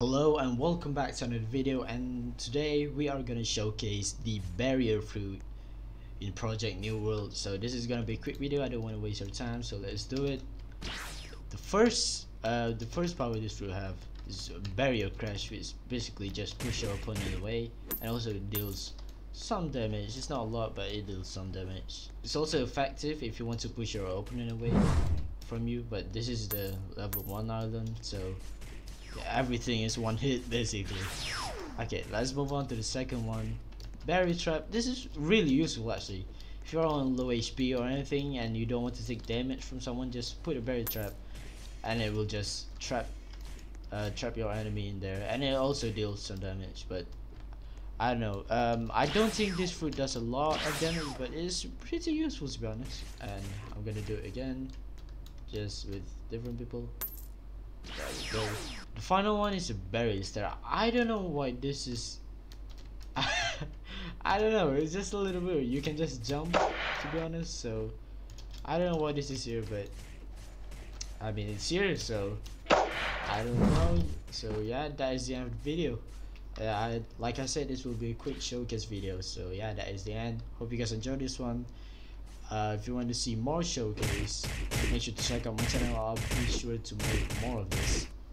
Hello and welcome back to another video and today we are gonna showcase the barrier fruit in Project New World. So this is gonna be a quick video, I don't want to waste your time so let's do it. The first uh, the first power this fruit have is barrier crash which basically just push your opponent away and also deals some damage, it's not a lot but it deals some damage. It's also effective if you want to push your opponent away from you but this is the level 1 island so everything is one hit basically. Okay let's move on to the second one. Barrier trap this is really useful actually. If you're on low HP or anything and you don't want to take damage from someone just put a Barrier trap and it will just trap uh, trap your enemy in there. And it also deals some damage but I don't know. Um, I don't think this fruit does a lot of damage but it's pretty useful to be honest. And I'm gonna do it again just with different people. There we go the final one is a barrier star. I don't know why this is. I don't know. It's just a little weird. You can just jump, to be honest. So I don't know why this is here, but I mean it's here, so I don't know. So yeah, that is the end of the video. Uh, I, like I said, this will be a quick showcase video. So yeah, that is the end. Hope you guys enjoyed this one. Uh, if you want to see more showcase, make sure to check out my channel. I'll be sure to make more of this.